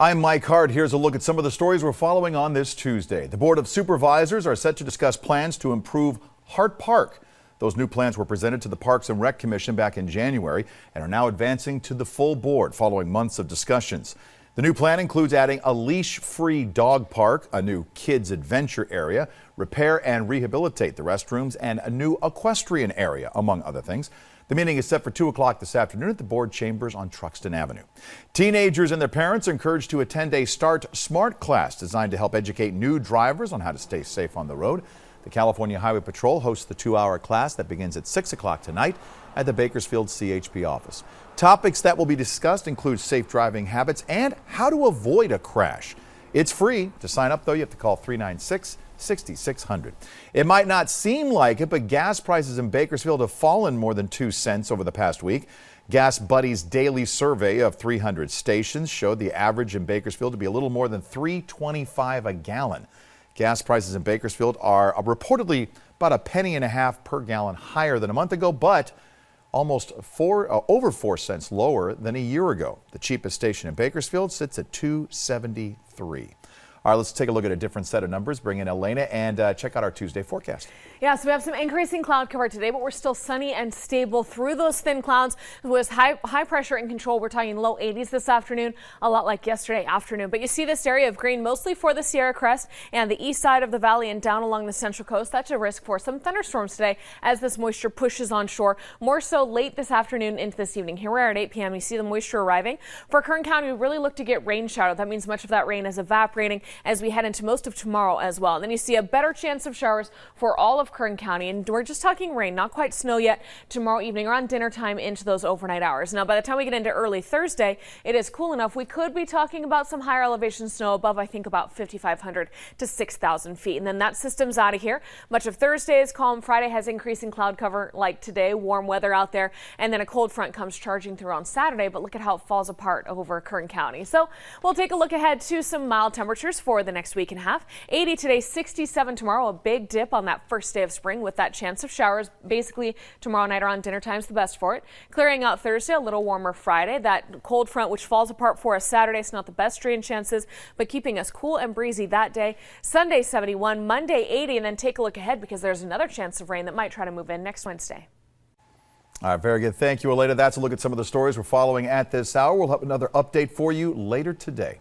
I'm Mike Hart. Here's a look at some of the stories we're following on this Tuesday. The Board of Supervisors are set to discuss plans to improve Hart Park. Those new plans were presented to the Parks and Rec Commission back in January and are now advancing to the full board following months of discussions. The new plan includes adding a leash free dog park, a new kids adventure area, repair and rehabilitate the restrooms, and a new equestrian area, among other things. The meeting is set for 2 o'clock this afternoon at the board chambers on Truxtun Avenue. Teenagers and their parents are encouraged to attend a Start Smart class designed to help educate new drivers on how to stay safe on the road. The California Highway Patrol hosts the two hour class that begins at 6 o'clock tonight at the Bakersfield CHP office. Topics that will be discussed include safe driving habits and how to avoid a crash. It's free. To sign up, though, you have to call 396 6600. It might not seem like it, but gas prices in Bakersfield have fallen more than 2 cents over the past week. GasBuddy's daily survey of 300 stations showed the average in Bakersfield to be a little more than 3.25 a gallon. Gas prices in Bakersfield are reportedly about a penny and a half per gallon higher than a month ago, but almost four, uh, over 4 cents lower than a year ago. The cheapest station in Bakersfield sits at 273. All right, let's take a look at a different set of numbers. Bring in Elena and uh, check out our Tuesday forecast. Yeah, so we have some increasing cloud cover today, but we're still sunny and stable through those thin clouds with high, high pressure in control. We're talking low 80s this afternoon, a lot like yesterday afternoon. But you see this area of green mostly for the Sierra Crest and the east side of the valley and down along the central coast. That's a risk for some thunderstorms today as this moisture pushes on shore. More so late this afternoon into this evening. Here we are at 8 p.m. You see the moisture arriving. For Kern County, we really look to get rain shadow. That means much of that rain is evaporating as we head into most of tomorrow as well. And then you see a better chance of showers for all of Kern County. And we're just talking rain, not quite snow yet tomorrow evening around dinner time into those overnight hours. Now, by the time we get into early Thursday, it is cool enough. We could be talking about some higher elevation snow above, I think, about 5,500 to 6,000 feet. And then that system's out of here. Much of Thursday is calm. Friday has increasing cloud cover like today, warm weather out there. And then a cold front comes charging through on Saturday. But look at how it falls apart over Kern County. So we'll take a look ahead to some mild temperatures for the next week and a half. 80 today, 67 tomorrow. A big dip on that first day of spring with that chance of showers. Basically, tomorrow night around dinner time's the best for it. Clearing out Thursday, a little warmer Friday. That cold front which falls apart for us Saturday is not the best rain chances, but keeping us cool and breezy that day. Sunday 71, Monday 80, and then take a look ahead because there's another chance of rain that might try to move in next Wednesday. All right, very good. Thank you, Aleda. That's a look at some of the stories we're following at this hour. We'll have another update for you later today.